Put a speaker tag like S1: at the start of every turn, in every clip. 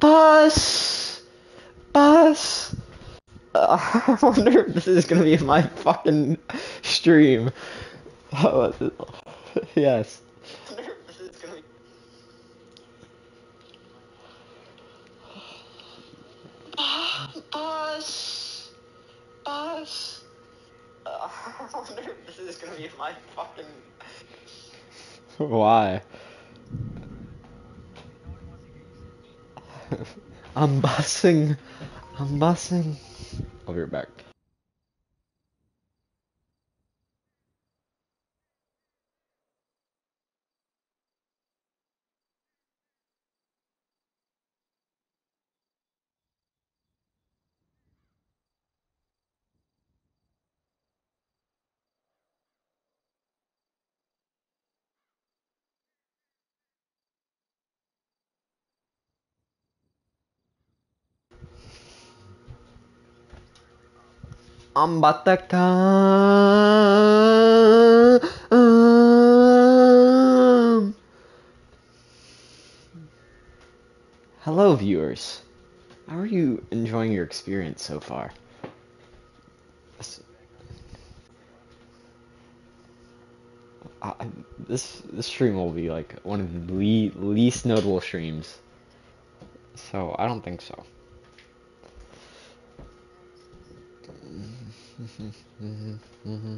S1: Bus! Bus! Uh, I wonder if this is gonna be my fucking stream. Oh, yes. I wonder if this is gonna be- Bus! Bus! Uh, I wonder if this is gonna be my fucking. Why? I'm bussing. I'm bussing. I'll be right back. Come. Um. Hello, viewers. How are you enjoying your experience so far? This, I, this this stream will be like one of the le least notable streams, so I don't think so. Mm-hmm. Mm-hmm.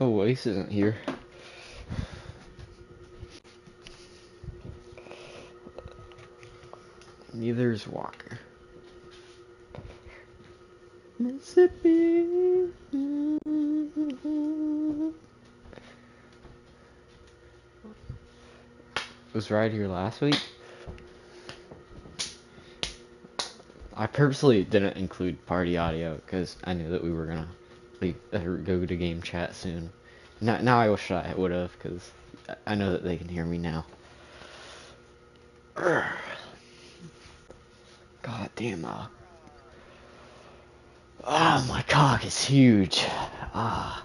S1: Oh, Ace isn't here. Neither is Walker. Mississippi. Was right here last week. I purposely didn't include party audio because I knew that we were gonna leave, uh, go to game chat soon. Now, now I wish I would have because I know that they can hear me now. God damn. Uh, oh, my cock is huge. Ah,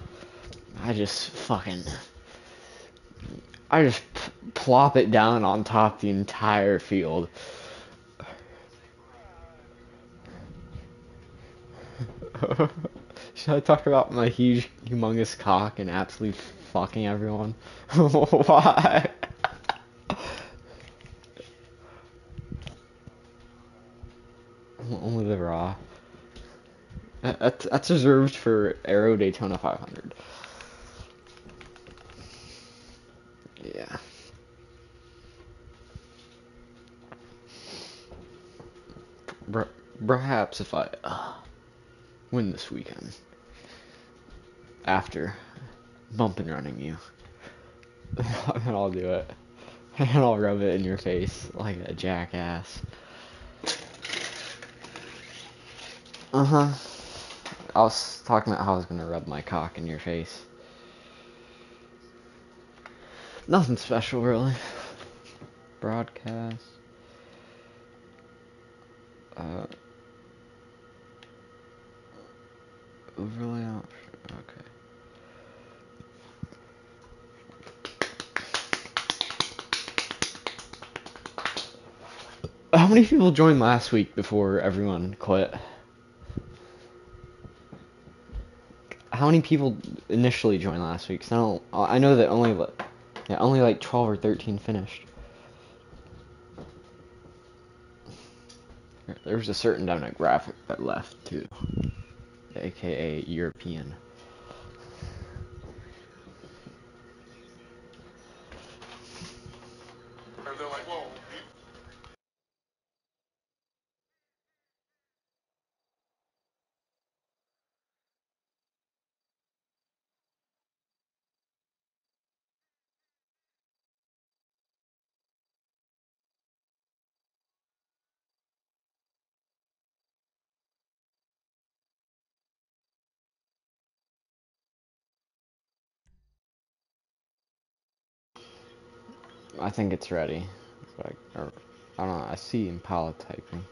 S1: I just fucking. I just plop it down on top the entire field. Should I talk about my huge, humongous cock and absolutely fucking everyone? Why? Only the raw. That's, that's reserved for Aero Daytona 500. Yeah. Perhaps if I uh, win this weekend, after bump and running you, and I'll do it. And I'll rub it in your face like a jackass. Uh huh. I was talking about how I was gonna rub my cock in your face. Nothing special, really. Broadcast. Uh. Overlay option. Okay. How many people joined last week before everyone quit? How many people initially joined last week? 'Cause I don't. I know that only yeah, only like twelve or thirteen finished. There was a certain demographic that left too, aka European. I think it's ready. I, or, I don't know. I see Impala typing.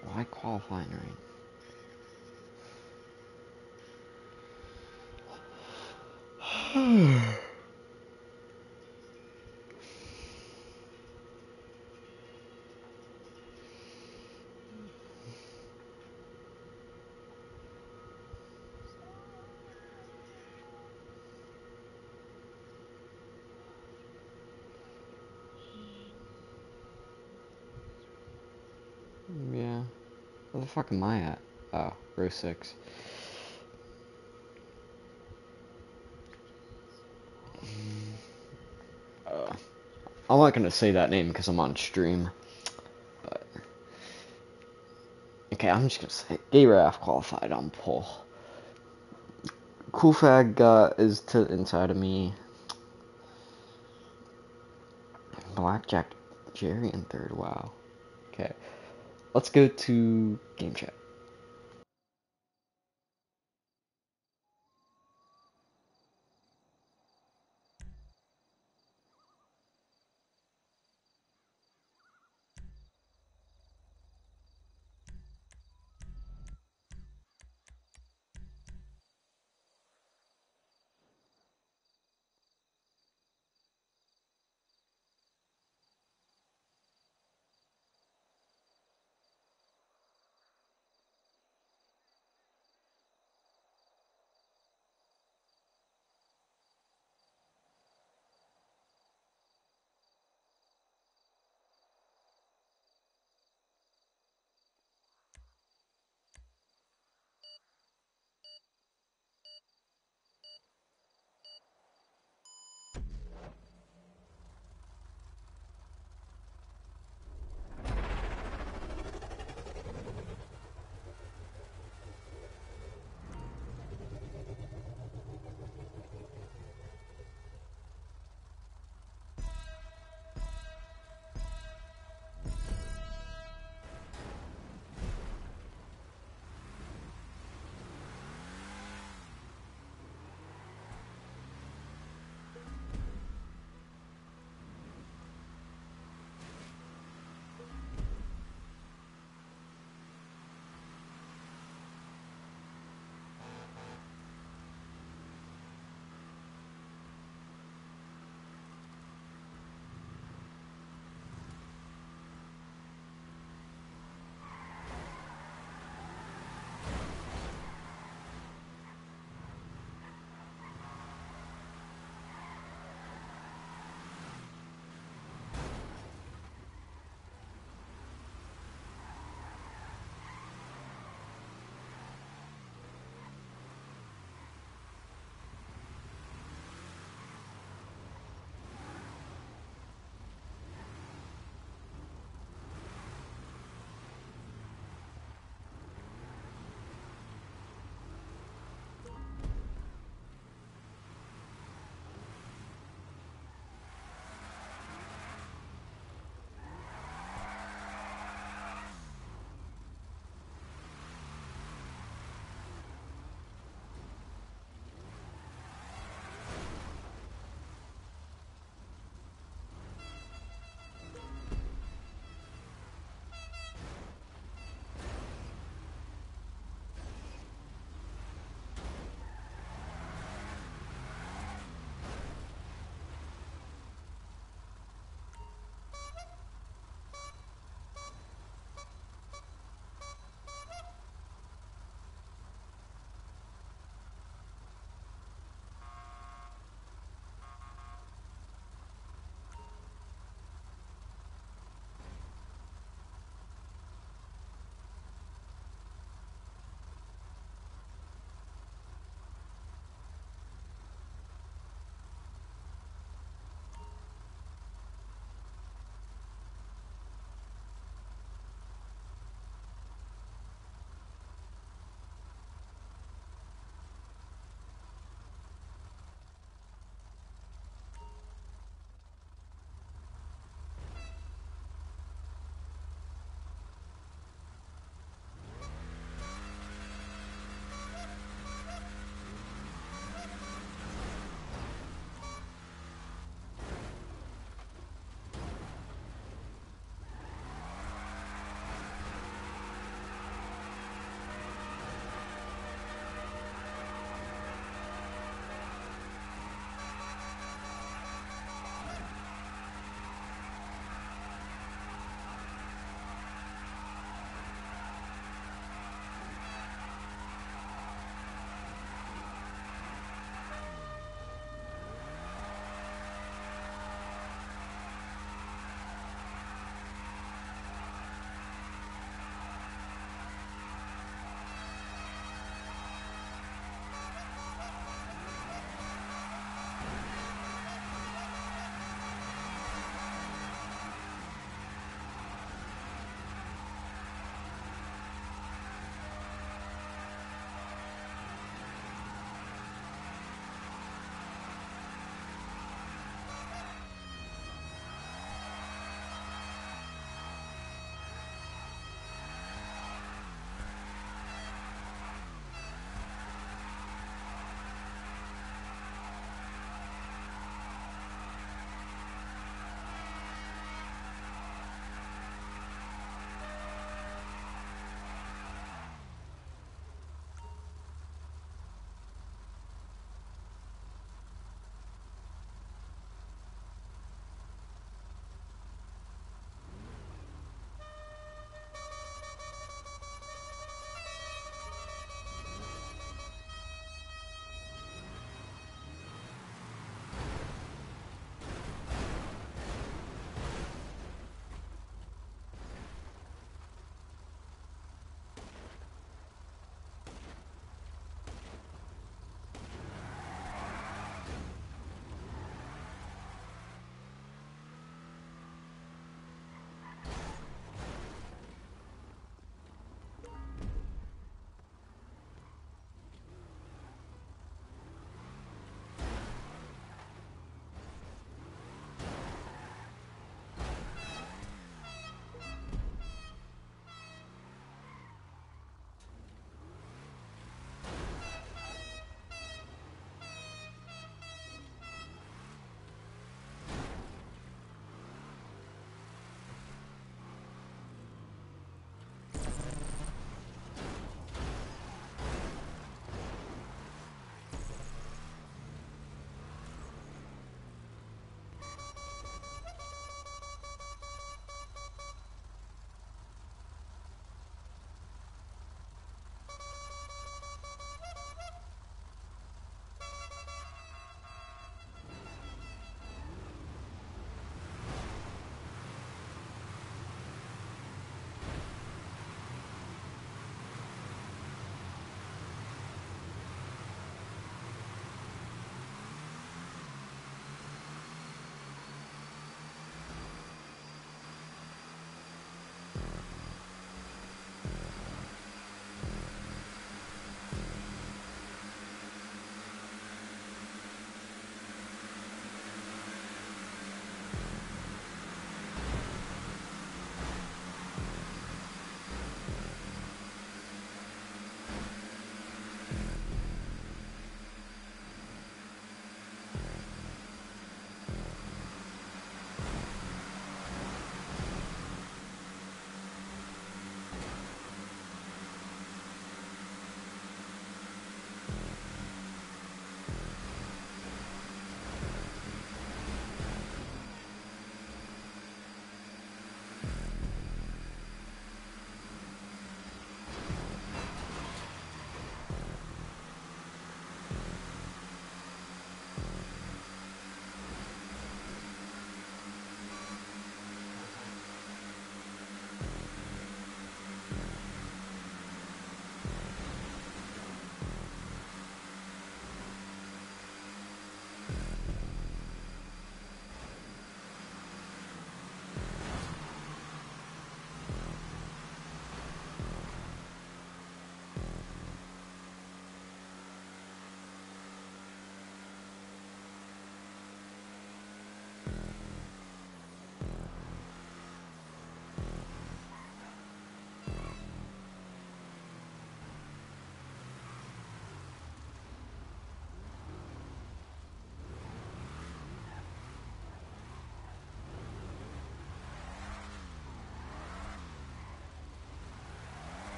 S1: Why qualifying right? fuck am I at? Oh, row six. Uh, I'm not gonna say that name because I'm on stream. But okay, I'm just gonna say Gayraf qualified on pole. Coolfag uh, is to the inside of me. Blackjack Jerry in third. Wow. Let's go to game chat.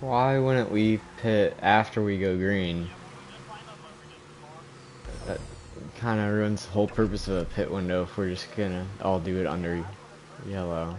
S1: Why wouldn't we pit after we go green? That kind of ruins the whole purpose of a pit window if we're just gonna all do it under yellow.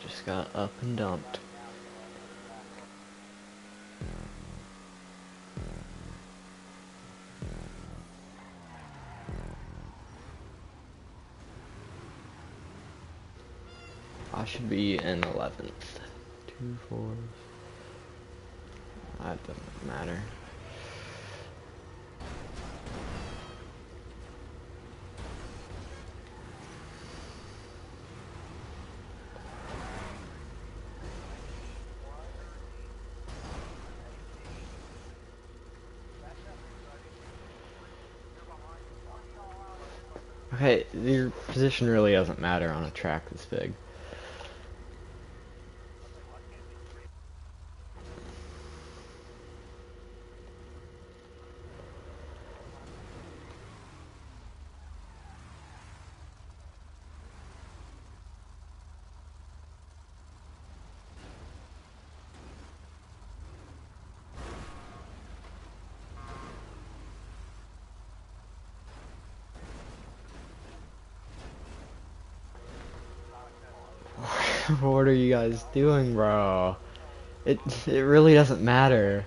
S1: Just got up and dumped. I should be in 11th. Two fours. That doesn't matter. Okay, your position really doesn't matter on a track this big. what are you guys doing, bro? It it really doesn't matter.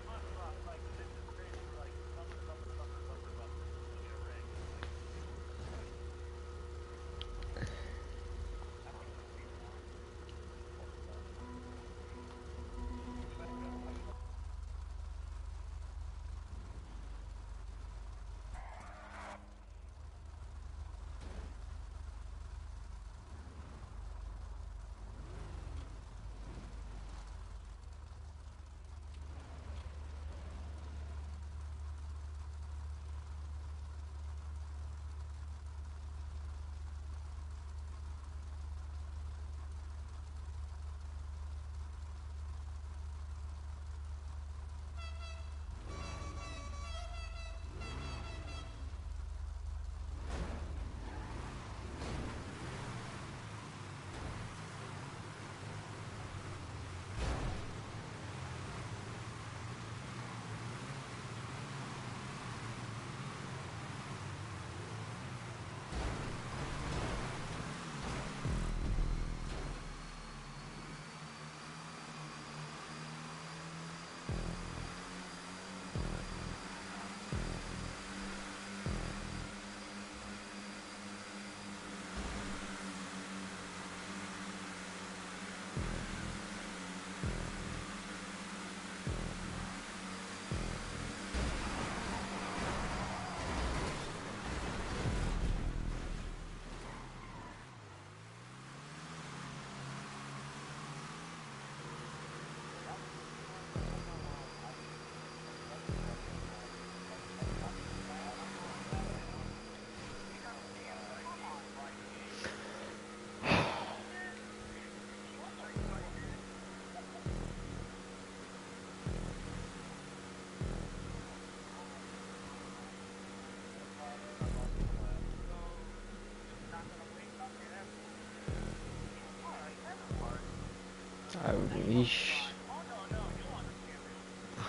S1: I wish.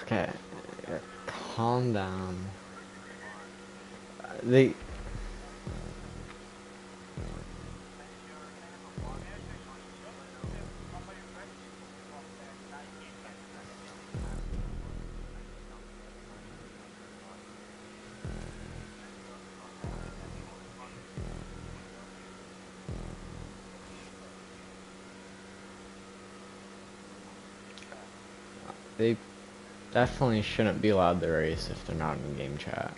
S1: Okay, uh, calm down. Uh. They definitely shouldn't be allowed to race if they're not in game chat.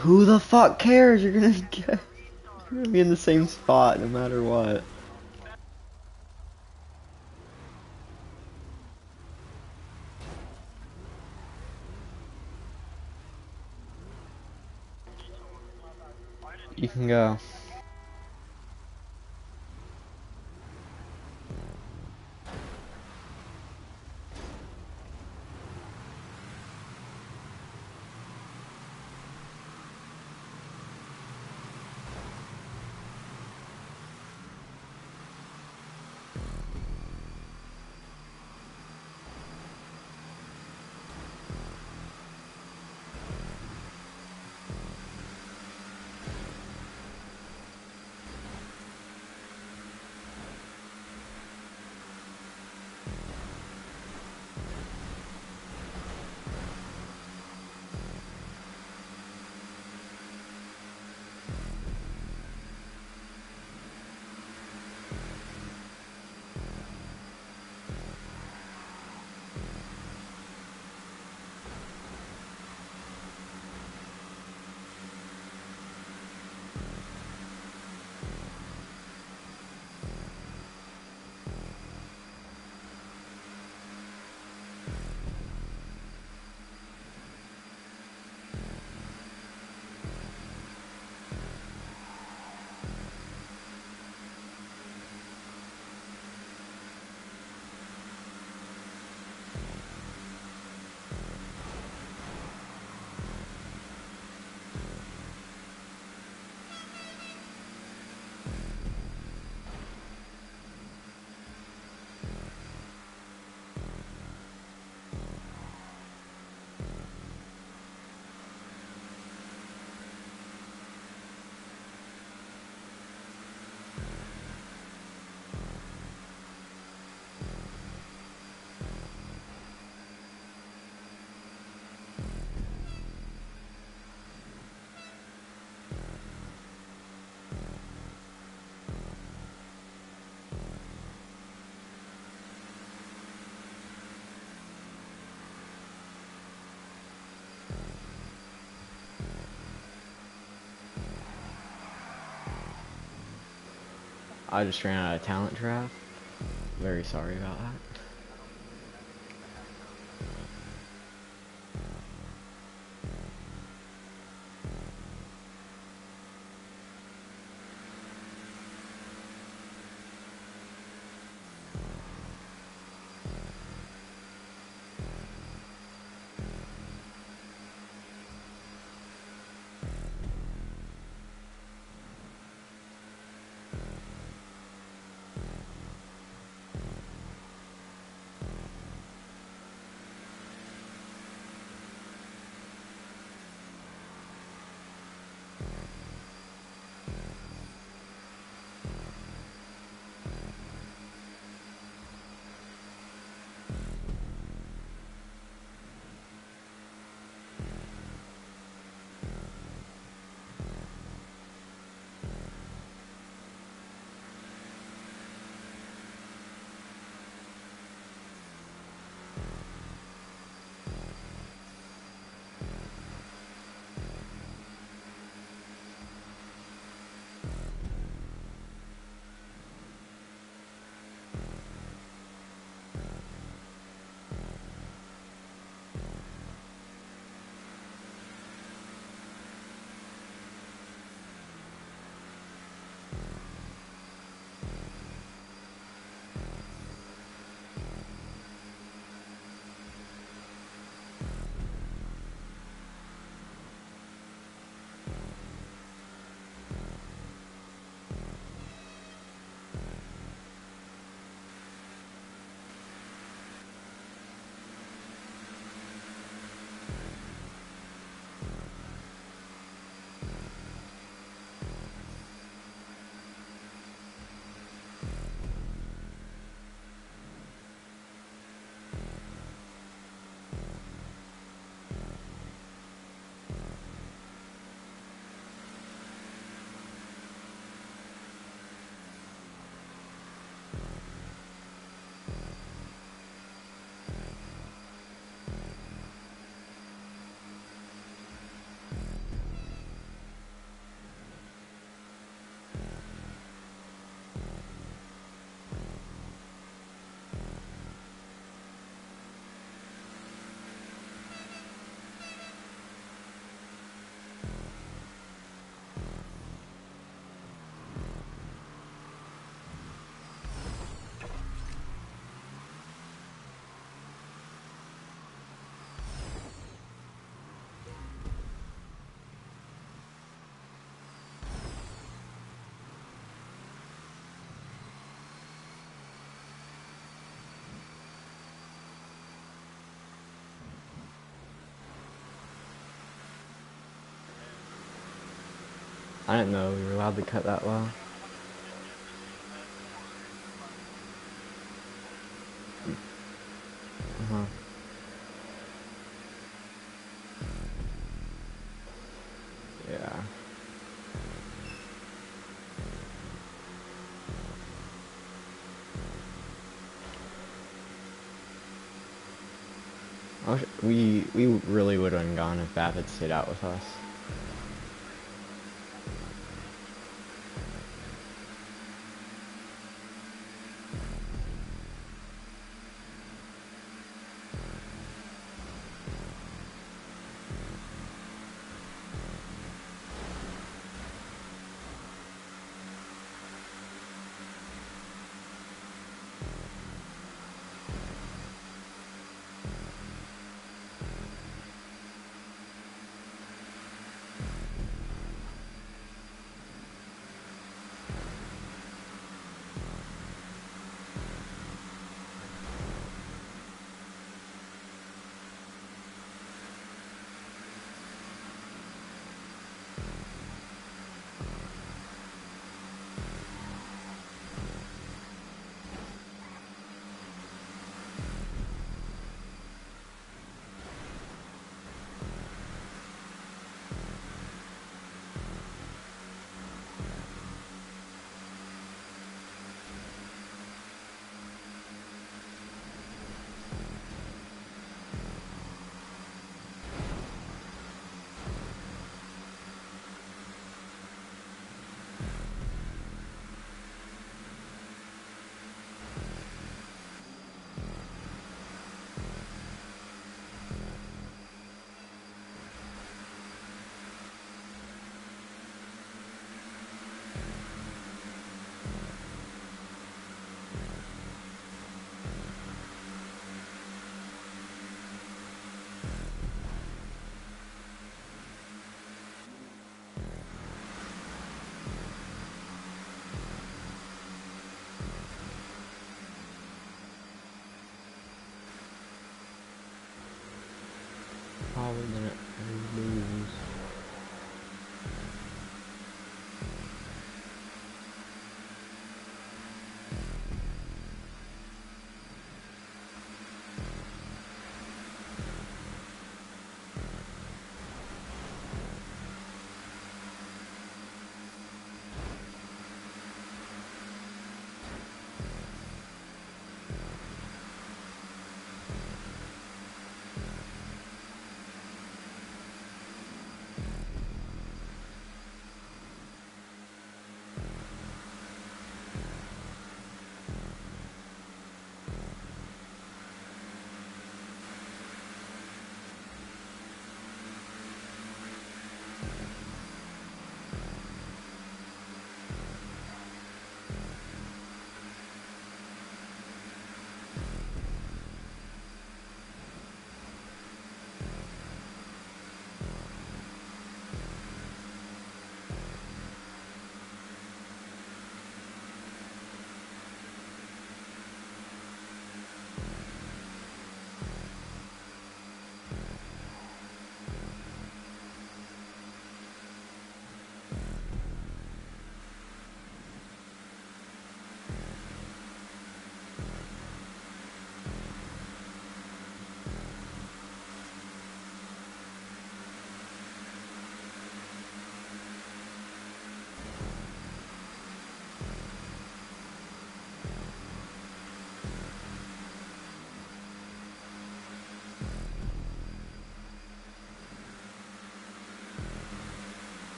S1: Who the fuck cares? You're gonna get, you're gonna be in the same spot no matter what. I just ran out of talent draft. Very sorry about that. I didn't know we were allowed to cut that low. Uh-huh. Yeah. We we really would have gone if Babbitt stayed out with us.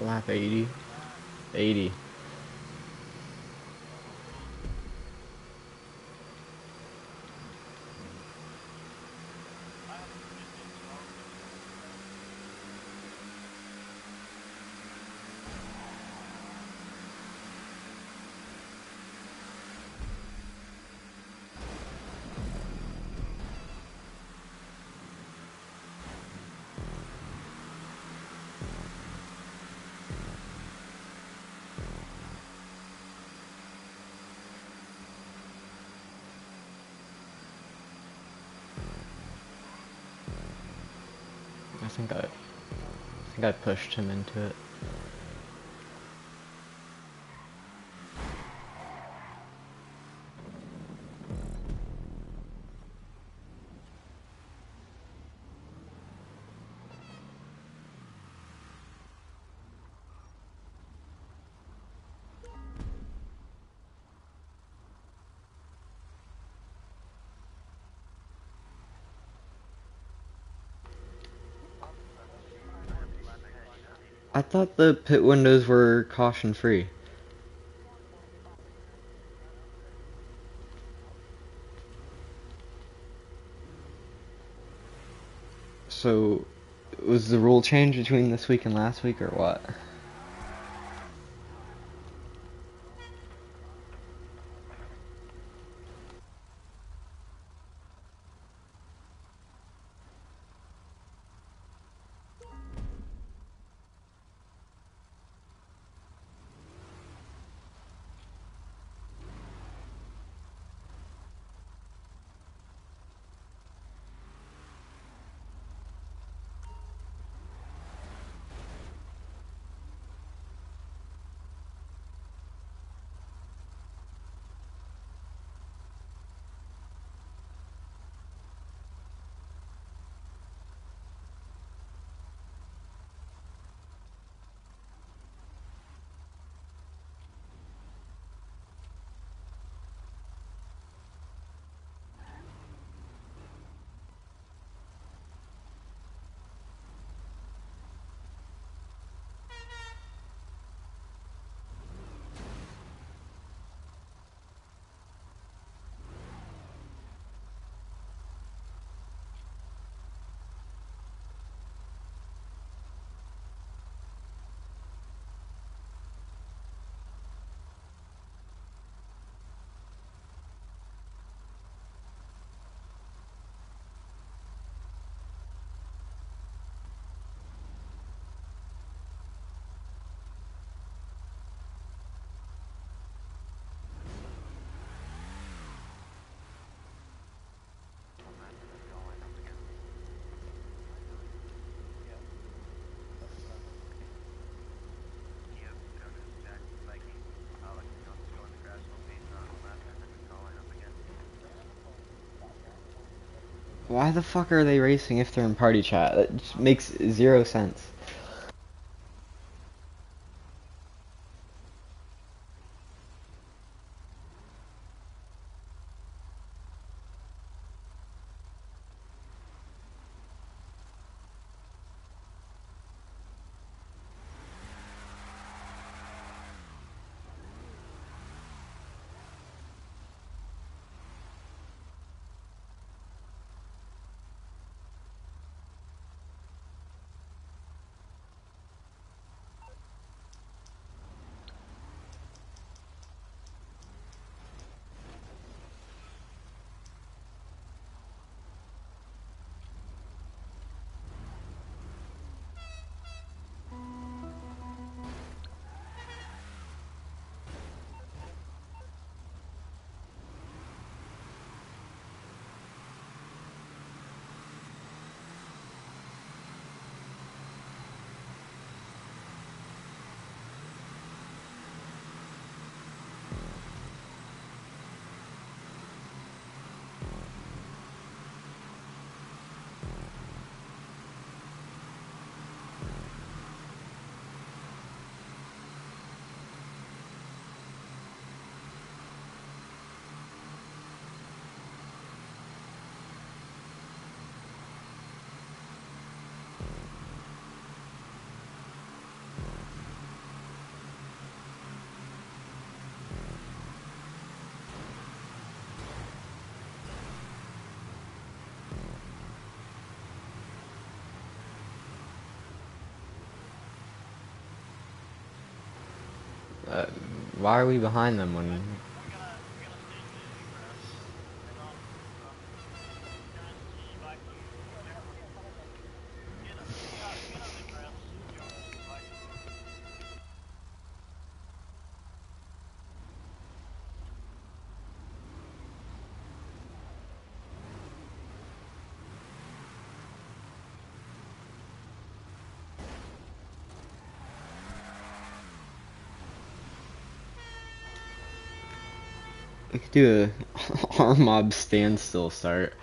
S1: Lap 80. 80. I think I, I think I pushed him into it. Thought the pit windows were caution free. So, was the rule change between this week and last week, or what? Why the fuck are they racing if they're in party chat? That just makes zero sense. Uh, why are we behind them when? Do a arm mob standstill start.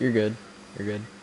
S1: You're good. You're good.